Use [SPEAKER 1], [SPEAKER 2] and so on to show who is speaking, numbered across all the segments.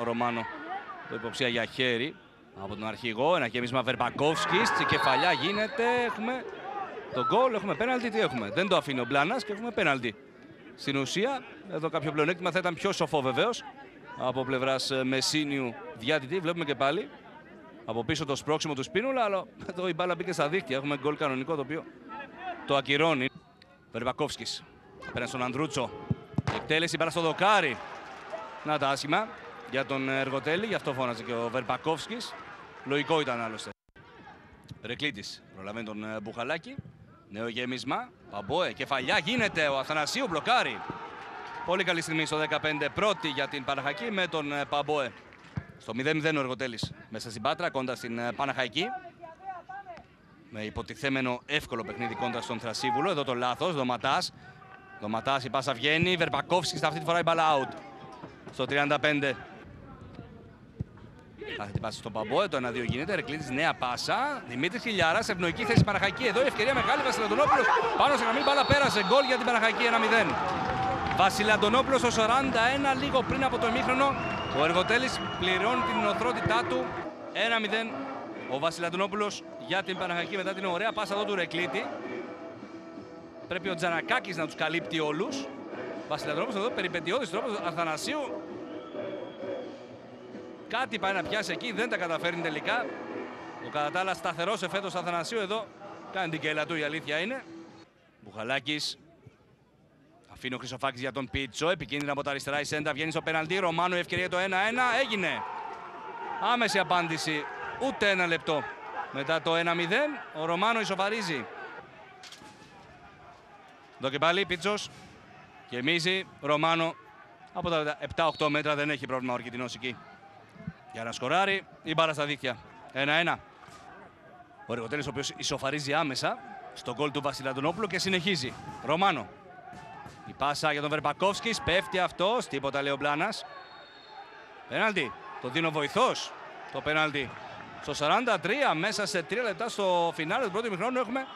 [SPEAKER 1] Ο Ρωμάνο το υποψία για χέρι από τον αρχηγό. Ένα γέμισμα Βερμπακόφσκι. Στη κεφαλιά γίνεται. Έχουμε το γκολ. Έχουμε πέναλτι. Τι έχουμε; Δεν το αφήνει ο Μπλάνας και έχουμε πέναλτι. Στην ουσία, εδώ κάποιο πλεονέκτημα θα ήταν πιο σοφό βεβαίως από πλευράς Μεσίνιου διάτητη. Βλέπουμε και πάλι από πίσω το σπρώξιμο του Σπίνουλα. Αλλά εδώ η μπάλα μπήκε στα δίχτυα. Έχουμε γκολ κανονικό το οποίο το ακυρώνει. Βερμπακόφσκι. Απέναντι στον Ανδρούτσο. Εκτέλεση μπάλα στο δοκάρι. Να τα άσχημα για τον Εργοτέλη. Γι' αυτό φώναζε και ο Βερμπακόφσκι. Λογικό ήταν άλλωστε. Ρεκλίτης προλαβαίνει τον ε, Μπουχαλάκη. Νέο γέμισμα. Παμπόε. Κεφαλιά γίνεται. Ο Αθανασίου μπλοκάρει. Πολύ καλή στιγμή στο 15. Πρώτη για την Παναχαϊκή με τον ε, Παμπόε. Στο 0-0 ο Εργοτέλης μέσα στην Πάτρα κοντά στην ε, Παναχαϊκή. Με υποτιθέμενο εύκολο παιχνίδι κόντρα στον Θρασίβουλο. Εδώ το λάθος. Δωματάς. Δωματάς η πάσα βγαίνει. Βερμπακόφσκι αυτή τη φορά η μπαλά out. Στο 35. Κάθετη πάσα στον Παμπόε, το 1-2 γίνεται. Ρεκλήτη νέα πάσα. Δημήτρης Χιλιάρας, ευνοϊκή θέση Παναχαϊκή. Εδώ η ευκαιρία μεγάλη. Βασιλαντονόπουλος πάνω σε γραμμή μπάλα πέρασε. Γκολ για την Παναχαϊκή 1-0. Βασιλαντονόπουλος στο 41, λίγο πριν από το ημίχρονο. Ο Εργοτέλης πληρώνει την νοθρότητά του. 1-0. Ο Βασιλαντονόπουλος για την Παναχαϊκή μετά την ωραία πάσα εδώ του Ρεκλήτη. Πρέπει ο Τζανακάκης να τους καλύπτει όλους. Βασιλαντονόπουλος εδώ περιπετειώδης τρόπος. Αθανασίου Κάτι πάει να πιάσει εκεί, δεν τα καταφέρνει τελικά. Ο κατά τα άλλα σταθερός εφέτος Αθανασίου εδώ κάνει την κέλα του, η αλήθεια είναι. Μπουχαλάκης αφήνει ο Χρυσοφάκης για τον Πίτσο. Επικίνδυνα από τα αριστερά η Σέντα βγαίνει στο πέναλτι. Ρωμάνο η ευκαιρία το 1-1. Έγινε. Άμεση απάντηση. Ούτε ένα λεπτό. Μετά το 1-0 ο Ρωμάνο ισοφαρίζει. Εδώ και πάλι Πίτσος. Γεμίζει. Ρωμάνο από τα 7-8 μέτρα δεν έχει πρόβλημα ο Αργεντινός εκεί. Για να σκοράρει η μπάρα στα δίχτυα. 1-1. Ο Εργοτέλης ο οποίος ισοφαρίζει άμεσα στον γκολ του Βασιλαντονόπουλου και συνεχίζει. Ρωμάνο. Η πάσα για τον Βερμπακόφσκι. Πέφτει αυτός. Τίποτα λέει ο Μπλάνας. Πέναλτι. Το δίνω βοηθός. Το πέναλτι. Στο 43 μέσα σε 3 λεπτά στο φινάλε του πρώτου μηχρόνου έχουμε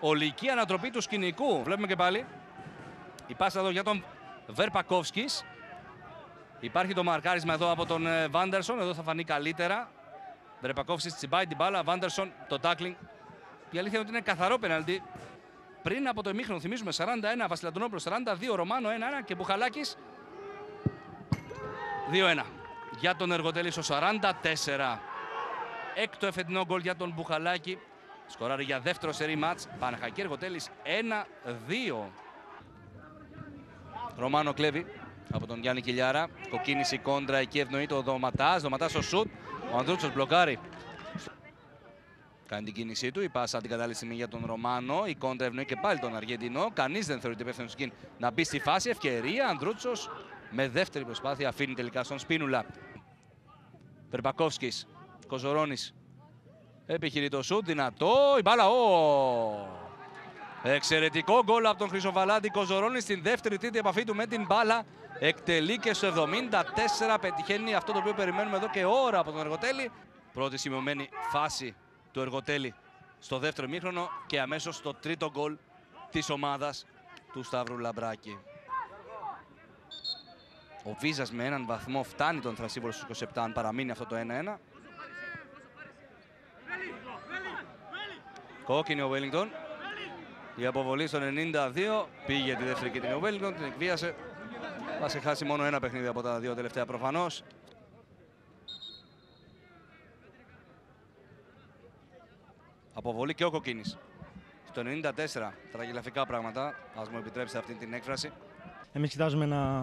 [SPEAKER 1] ολική ανατροπή του σκηνικού. Βλέπουμε και πάλι. Η πάσα εδώ για τον Βερπακόφσκης. Υπάρχει το μαρκάρισμα εδώ από τον Βάντερσον. Εδώ θα φανεί καλύτερα. Βρεπακόφση τσιμπάει την μπάλα. Βάντερσον το τάκλινγκ. Η αλήθεια είναι ότι είναι καθαρό πέναλτι. Πριν από το ημίχρονο, θυμίζουμε 41 Βασιλαντονόπουλο, 42 Ρωμάνο 1-1 και Μπουχαλάκης 2-1. Για τον Εργοτέλη στο 44. Έκτο εφετινό γκολ για τον Μπουχαλάκη. Σκοράρει για δεύτερο σερή μάτς. Παναχακή Εργοτέλης 1-2. Ρωμάνο κλέβει από τον Γιάννη Κιλιάρα. Κοκκίνηση κόντρα εκεί ευνοεί το Δωματάς. Δωματάς στο σουτ. Ο Ανδρούτσο μπλοκάρει. Κάνει την κίνησή του. Η πάσα την κατάλληλη στιγμή για τον Ρωμάνο. Η κόντρα ευνοεί και πάλι τον Αργεντινό. Κανείς δεν θεωρείται υπεύθυνος σκιν να μπει στη φάση. Ευκαιρία. Ανδρούτσο με δεύτερη προσπάθεια αφήνει τελικά στον Σπίνουλα. Περπακόφσκι. Κοζορόνη. Επιχειρεί το σουτ. Δυνατό. Η μπάλα. Ο... Εξαιρετικό γκολ από τον Χρυσοβαλάντη Κοζορόνη στην δεύτερη τρίτη επαφή του με την μπάλα. Εκτελεί και στο 74 πετυχαίνει αυτό το οποίο περιμένουμε εδώ και ώρα από τον Εργοτέλη. Πρώτη σημειωμένη φάση του Εργοτέλη στο δεύτερο μήχρονο και αμέσως στο τρίτο γκολ της ομάδας του Σταύρου Λαμπράκη. Ο Βίζας με έναν βαθμό φτάνει τον Θρασίβολο στους 27 αν παραμείνει αυτό το 1-1. Κόκκινη ο Βέλιγκτον. Η αποβολή στο 92 πήγε τη δεύτερη και την ο Βέλιγκτον, την εκβίασε. Θα έχει χάσει μόνο ένα παιχνίδι από τα δύο τελευταία προφανώς. Αποβολή και ο Κοκκίνης. Στο 94 τραγελαφικά πράγματα. Ας μου επιτρέψετε αυτή την έκφραση.
[SPEAKER 2] Εμείς κοιτάζουμε να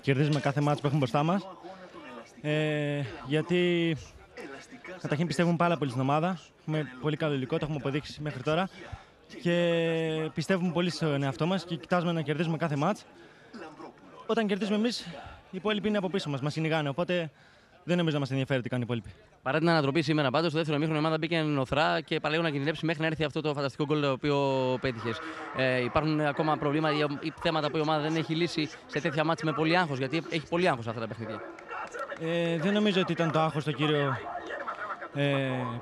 [SPEAKER 2] κερδίζουμε κάθε μάτς που έχουμε μπροστά μας. Ε, γιατί καταρχήν πιστεύουμε πάρα πολύ στην ομάδα. Έχουμε πολύ καλό υλικό, το έχουμε αποδείξει μέχρι τώρα. Και πιστεύουμε πολύ στον εαυτό μας και κοιτάζουμε να κερδίζουμε κάθε μάτς. Όταν κερδίζουμε εμείς, οι υπόλοιποι είναι από πίσω μας, μας κυνηγάνε. Οπότε δεν νομίζω να μας ενδιαφέρει τι κάνουν οι υπόλοιποι.
[SPEAKER 3] Παρά την ανατροπή σήμερα, πάντως, στο δεύτερο μήχρονο η ομάδα μπήκε νοθρά και παλαιό να κινδυνεύσει μέχρι να έρθει αυτό το φανταστικό γκολ το οποίο πέτυχες. Ε, υπάρχουν ακόμα προβλήματα ή θέματα που η ομάδα δεν έχει λύσει σε τέτοια μάτια με πολύ άγχος, γιατί έχει πολύ άγχος αυτά τα παιχνίδια.
[SPEAKER 2] Ε, δεν νομίζω ότι ήταν το άγχος το κύριο ε,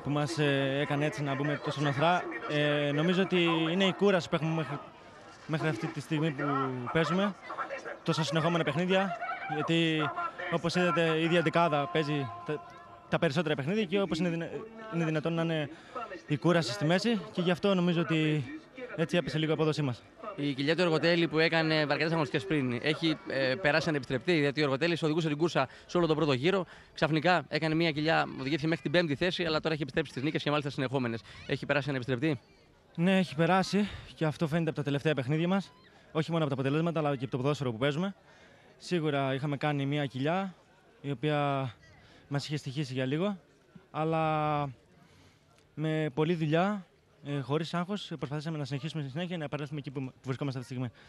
[SPEAKER 2] που μας ε, έκανε έτσι να μπούμε τόσο νοθρά. Ε, νομίζω ότι είναι η κούραση που έχουμε μέχρι, μέχρι αυτή τη στιγμή που παίζουμε. Τόσα συνεχόμενα παιχνίδια. Γιατί Όπως είδατε, η ίδια δεκάδα παίζει τα, τα περισσότερα παιχνίδια και όπως είναι, δυνα- είναι δυνατόν να είναι η κούραση στη μέση. Και γι' αυτό νομίζω ότι έτσι έπεσε λίγο η απόδοσή μας.
[SPEAKER 3] Η κοιλιά του Εργοτέλη που έκανε αρκετέ αγωνιστικές πριν έχει ε, περάσει ανεπιστρεπτή. Γιατί ο Εργοτέλης οδηγούσε την κούρσα σε όλο τον πρώτο γύρο. Ξαφνικά έκανε μια κοιλιά, οδηγήθηκε μέχρι την πέμπτη θέση, αλλά τώρα έχει επιστρέψει στις νίκες και μάλιστα συνεχόμενες. Έχει περάσει ανεπιστρεπτή;
[SPEAKER 2] Ναι, έχει περάσει και αυτό φαίνεται από τα τελευταία παιχνίδια μας. Όχι μόνο από τα αποτελέσματα, αλλά και από το ποδόσφαιρο που παίζουμε. Σίγουρα είχαμε κάνει μια κοιλιά η οποία μας είχε στοιχήσει για λίγο. Αλλά με πολλή δουλειά, ε, χωρίς άγχος, προσπαθήσαμε να συνεχίσουμε στη συνέχεια να επανέλθουμε εκεί που που βρισκόμαστε αυτή τη στιγμή.